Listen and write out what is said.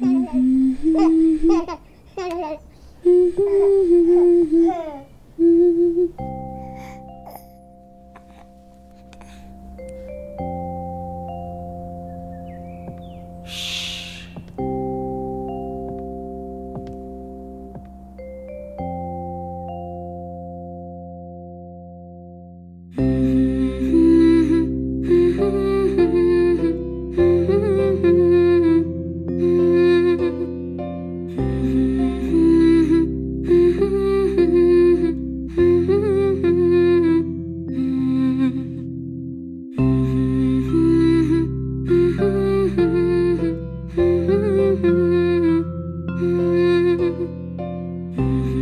Mm-hmm. Jesus.